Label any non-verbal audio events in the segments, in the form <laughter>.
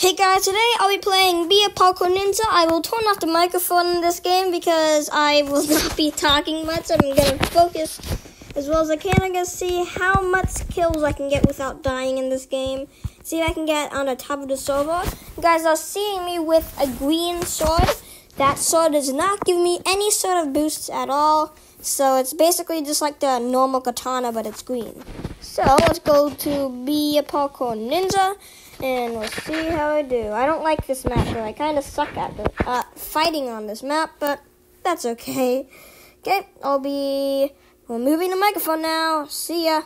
Hey guys, today I'll be playing Be a Parkour Ninja. I will turn off the microphone in this game because I will <laughs> not be talking much. I'm gonna focus as well as I can. I'm gonna see how much kills I can get without dying in this game. See if I can get on the top of the server. You guys are seeing me with a green sword. That sword does not give me any sort of boosts at all. So it's basically just like the normal katana, but it's green. So let's go to Be a Parkour Ninja and we'll see how I do. I don't like this map, though. I kind of suck at the, uh, fighting on this map, but that's okay. Okay, I'll be moving the microphone now. See ya.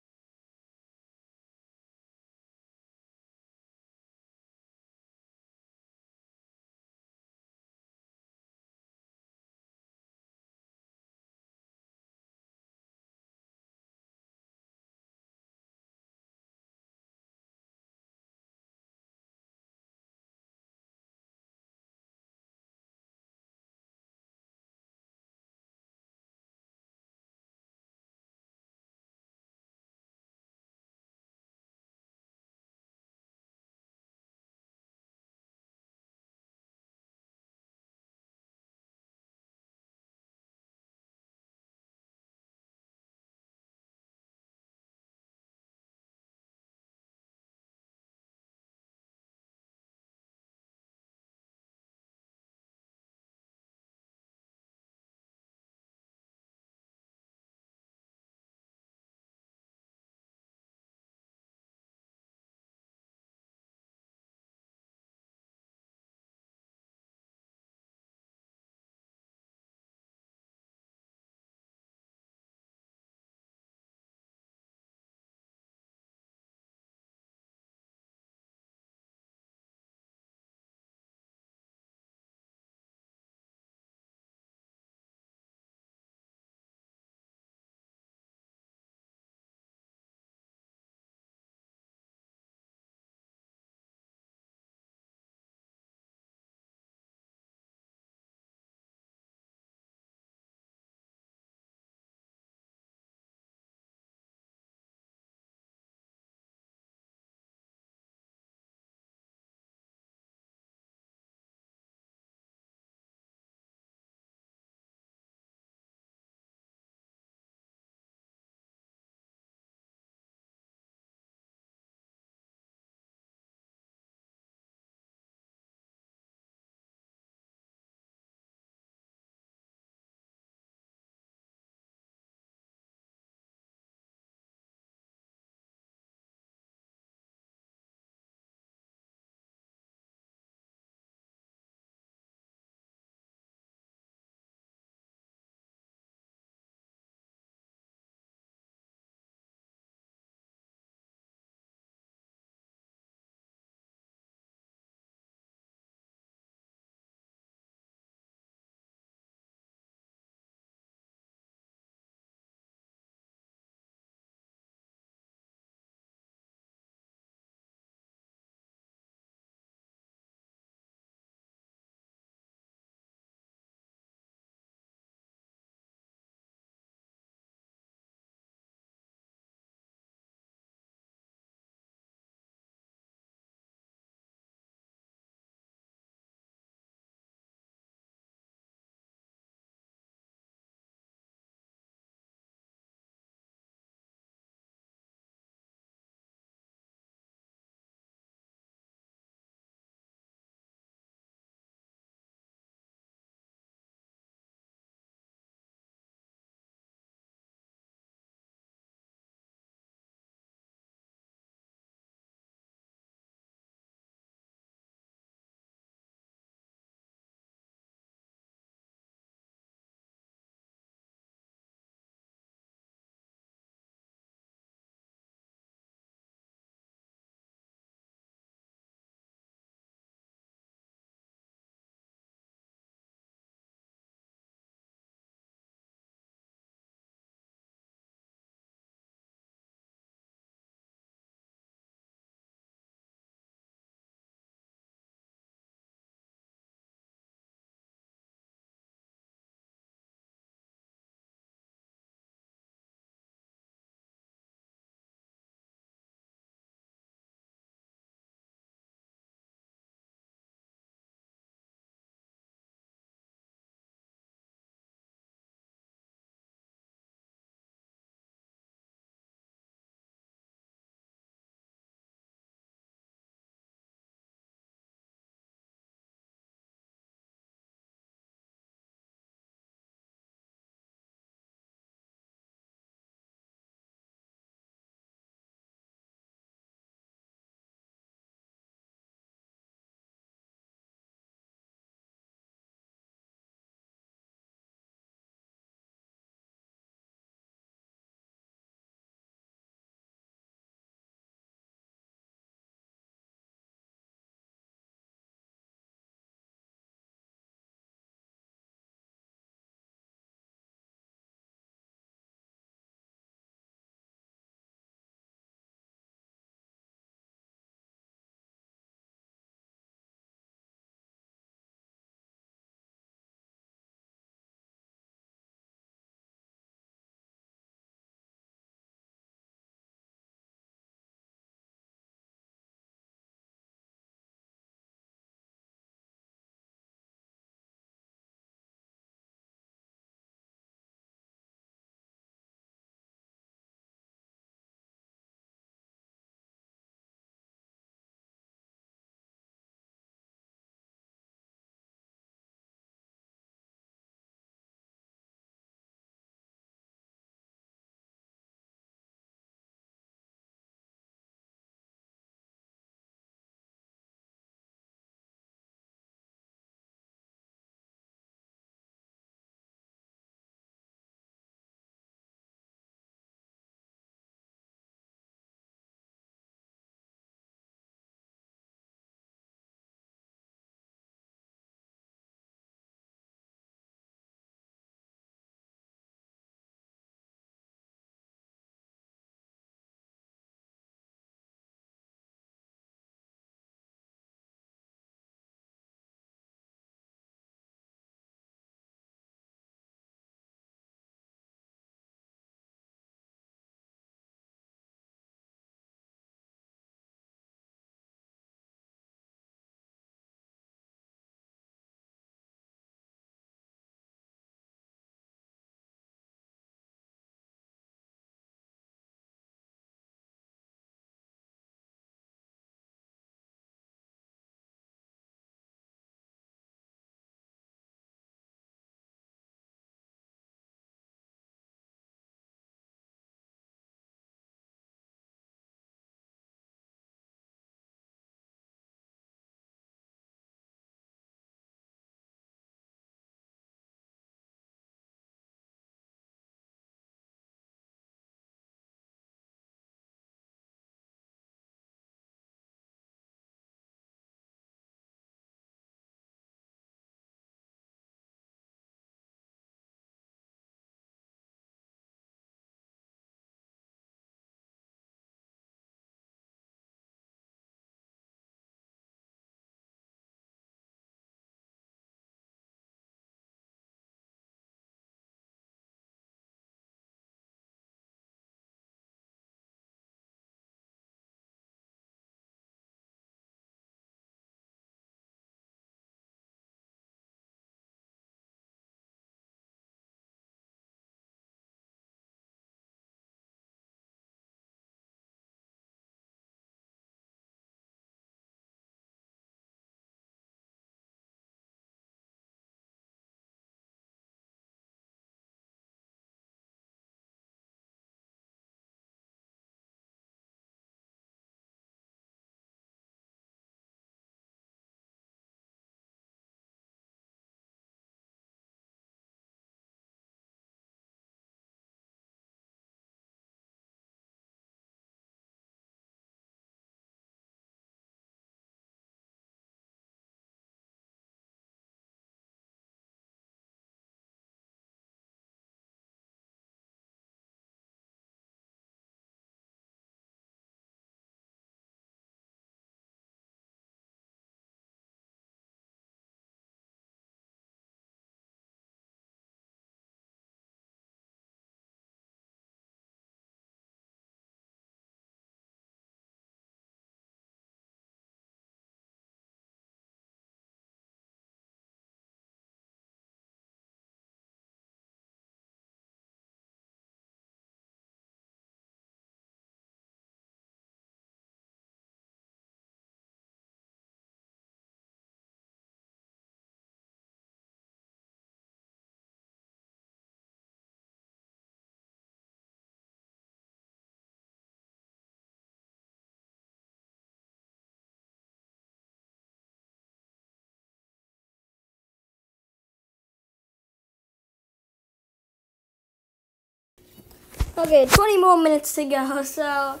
Okay, 20 more minutes to go. So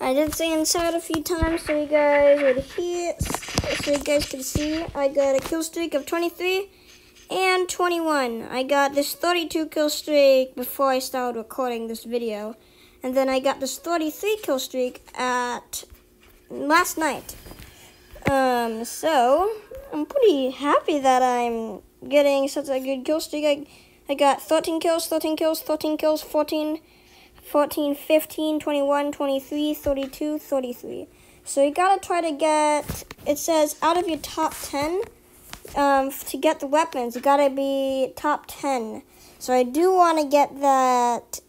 I did say inside a few times so you guys would hear, so you guys can see. I got a kill streak of 23 and 21. I got this 32 kill streak before I started recording this video. And then I got this 33 kill streak at last night. Um, so I'm pretty happy that I'm getting such a good kill streak. I, I got 13 kills, 13 kills, 13 kills, 14 14, 15, 21, 23, 32, 33. So you gotta try to get, it says out of your top 10, um, to get the weapons, you gotta be top 10. So I do wanna get that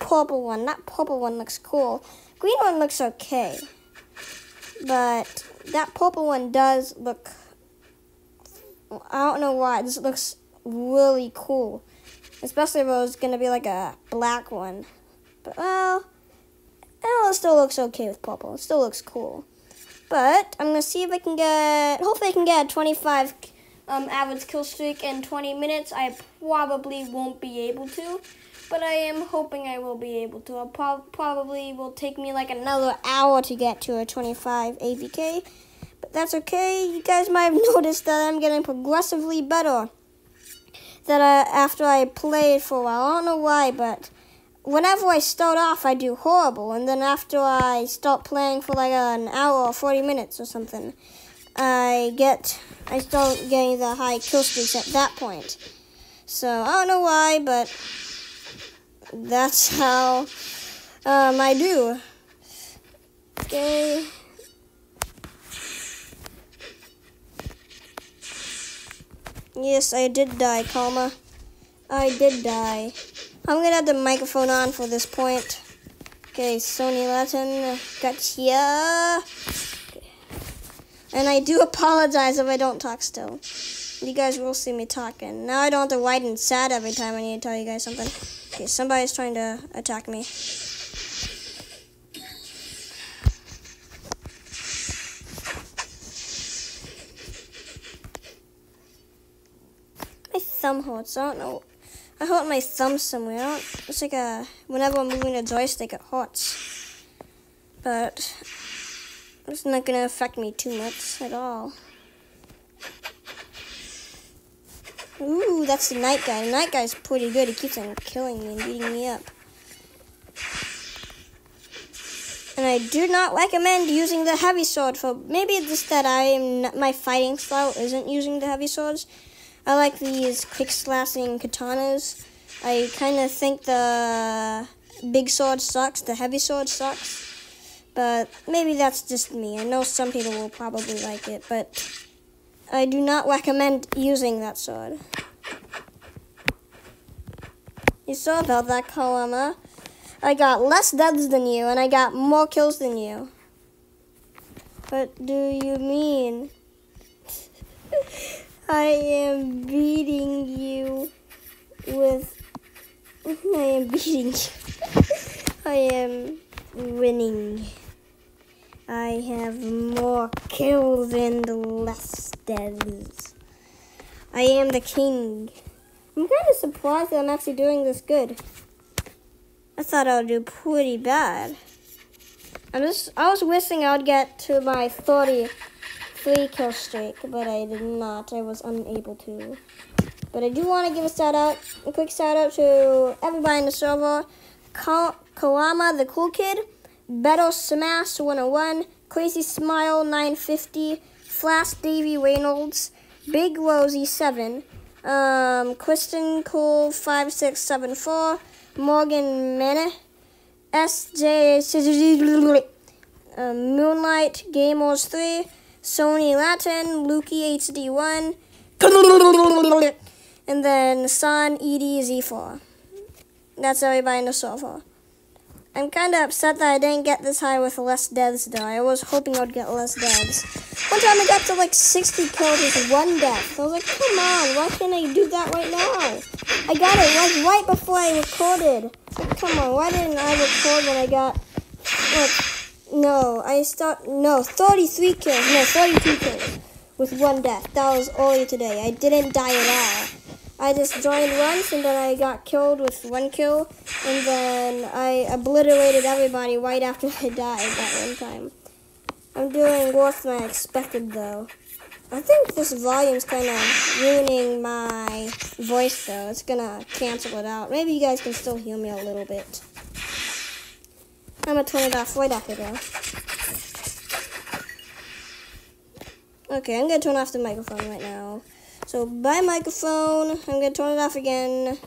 purple one. That purple one looks cool. Green one looks okay. But that purple one does look, I don't know why, this looks really cool. Especially if it was gonna be like a black one. But, well, well, it still looks okay with purple. It still looks cool. But I'm going to see if I can get, hopefully I can get a 25 um, average kill streak in 20 minutes. I probably won't be able to, but I am hoping I will be able to. It pro probably will take me like another hour to get to a 25 AVK, but that's okay. You guys might have <laughs> noticed that I'm getting progressively better that I, after I played for a while. I don't know why, but whenever I start off, I do horrible, and then after I start playing for like an hour or 40 minutes or something, I get, I start getting the high kill streaks at that point. So, I don't know why, but that's how um, I do. Okay. Yes, I did die, Kalma. I did die. I'm gonna have the microphone on for this point. Okay, Sony Latin, gotcha. And I do apologize if I don't talk still. You guys will see me talking. Now I don't have to white and sad every time I need to tell you guys something. Okay, somebody's trying to attack me. My thumb hurts. I don't know I hurt my thumb somewhere. It's like a whenever I'm moving the joystick, it hurts. But it's not gonna affect me too much at all. Ooh, that's the night guy. The night guy's pretty good. He keeps on killing me and beating me up. And I do not recommend using the heavy sword for maybe it's just that I am my fighting style isn't using the heavy swords. I like these quick slashing katanas. I kind of think the big sword sucks, the heavy sword sucks. But maybe that's just me. I know some people will probably like it, but I do not recommend using that sword. You saw about that, Kalama. I got less deaths than you, and I got more kills than you. What do you mean? <laughs> I am beating you with. <laughs> I am beating you. <laughs> I am winning. I have more kills and less deaths. I am the king. I'm kind of surprised that I'm actually doing this good. I thought I would do pretty bad. I'm just, I was wishing I would get to my 30 three kill streak, but I did not. I was unable to. But I do want to give a shout out, a quick shout out to everybody in the server. Ka Kawama the Cool Kid, Beto Smash 101, Crazy Smile 950, Flash Davy Reynolds, Big Rosie 7, um, Kristen Cool 5674, Morgan Mene, SJ uh, Moonlight Gamers 3, Sony Latin, Lukey HD1, <laughs> and then Sun ED Z4. That's everybody in the server. I'm kind of upset that I didn't get this high with less deaths though. I was hoping I'd get less deaths. One time I got to like 60 kills with one death. I was like, come on, why can't I do that right now? I got it like right before I recorded. Like, come on, why didn't I record when I got like no, I start no 33 kills, no 32 kills with one death. That was earlier today. I didn't die at all. I just joined once and then I got killed with one kill and then I obliterated everybody right after <laughs> I died that one time. I'm doing worse than I expected though. I think this volume's kind of ruining my voice though. It's gonna cancel it out. Maybe you guys can still hear me a little bit. I'm gonna turn it off right after though. Okay, I'm gonna turn off the microphone right now. So, bye microphone. I'm gonna turn it off again.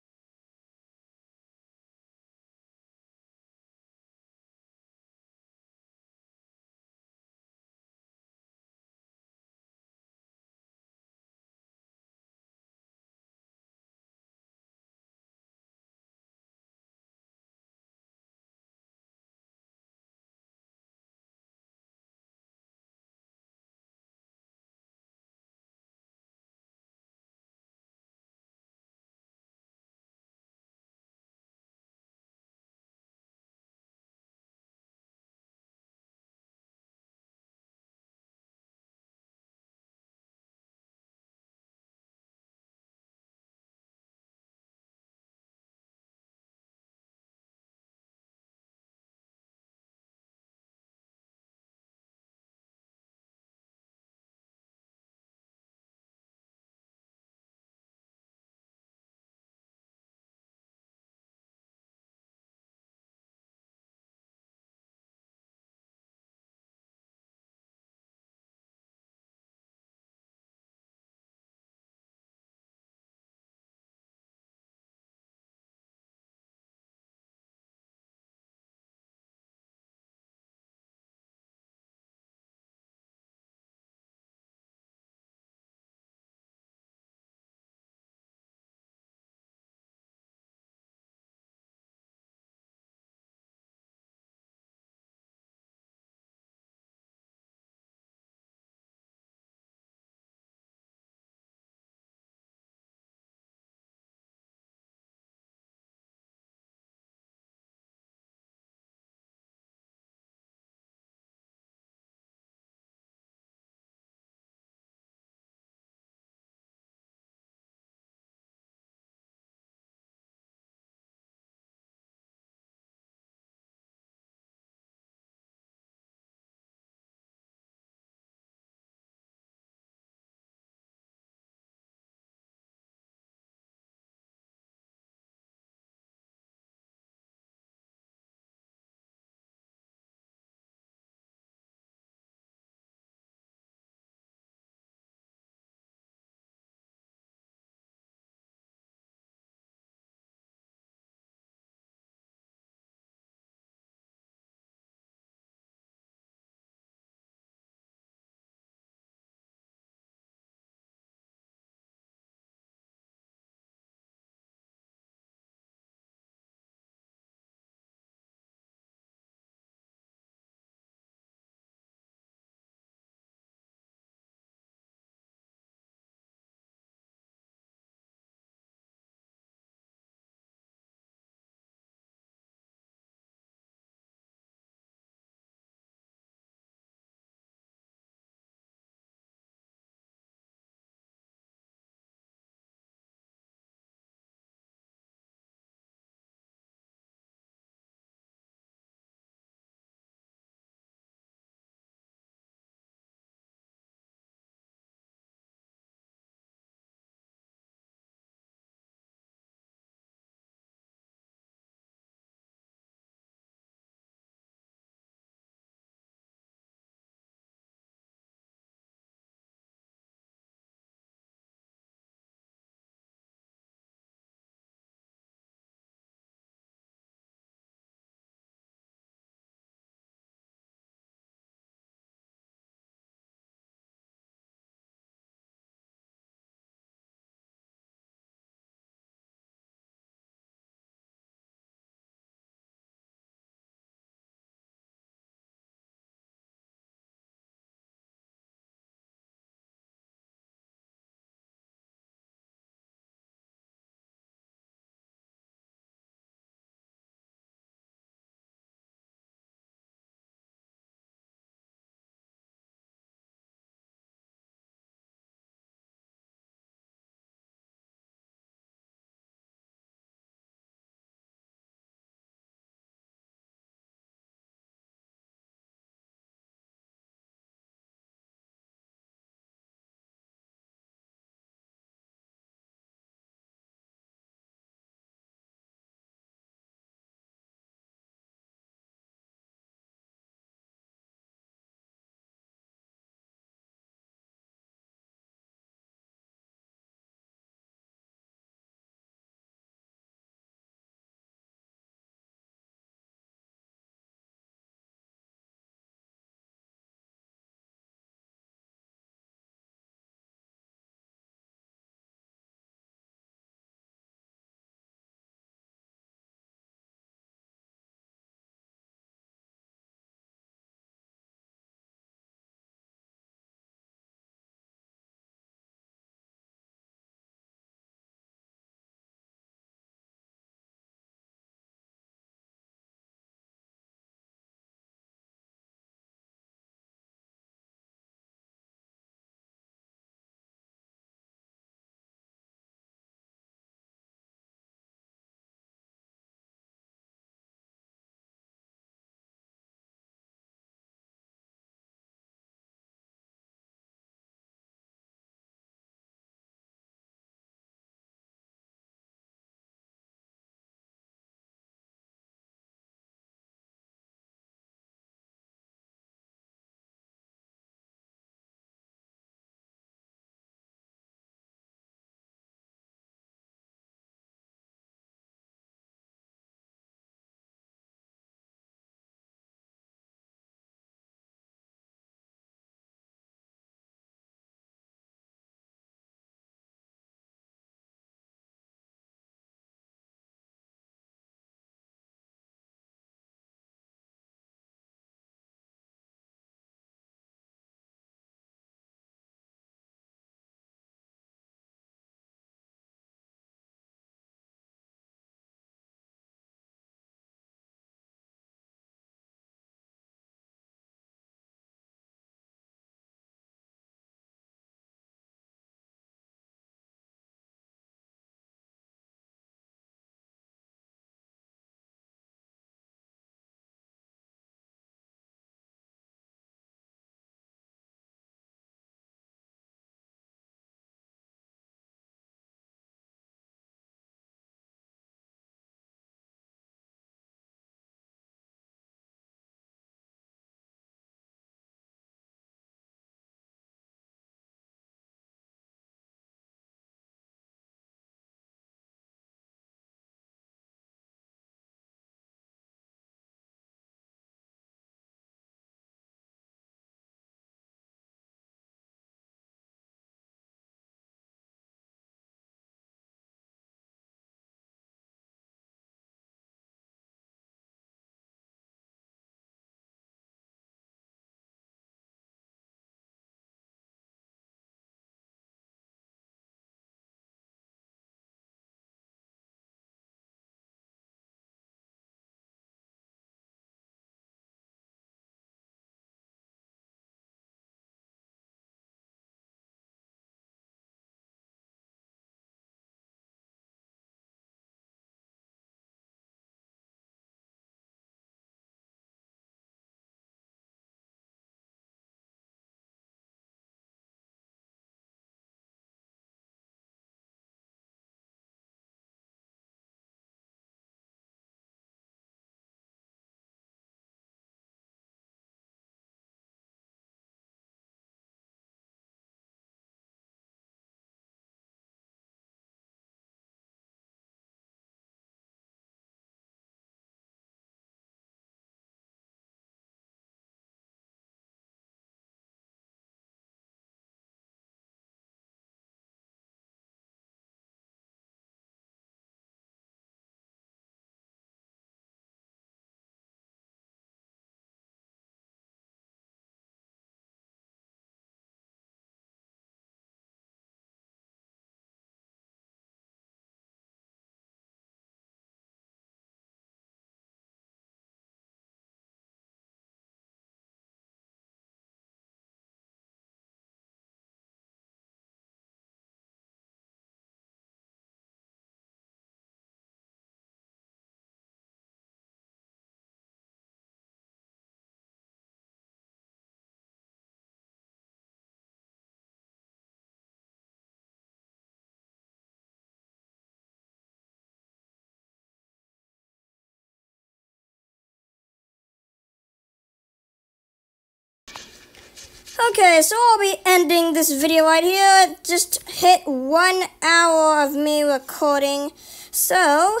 Okay, so I'll be ending this video right here. Just hit one hour of me recording. So,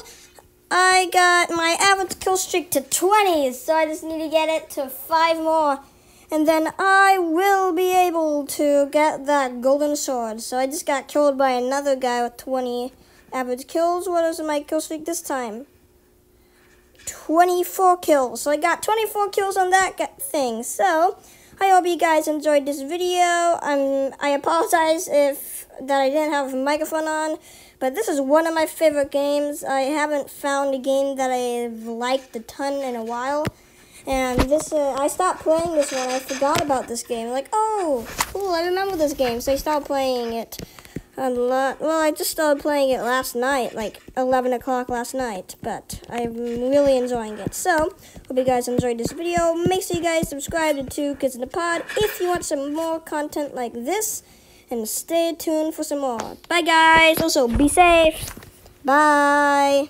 I got my average kill streak to 20, so I just need to get it to 5 more. And then I will be able to get that golden sword. So I just got killed by another guy with 20 average kills. What is my kill streak this time? 24 kills. So I got 24 kills on that thing. So, I hope you guys enjoyed this video. Um, I apologize if that I didn't have a microphone on, but this is one of my favorite games. I haven't found a game that I've liked a ton in a while. And this, uh, I stopped playing this one. I forgot about this game. Like, oh, cool, I remember this game. So I stopped playing it a lot. Well, I just started playing it last night, like 11 o'clock last night, but I'm really enjoying it. So, hope you guys enjoyed this video. Make sure you guys subscribe to Two Kids in the Pod if you want some more content like this, and stay tuned for some more. Bye, guys. Also, be safe. Bye.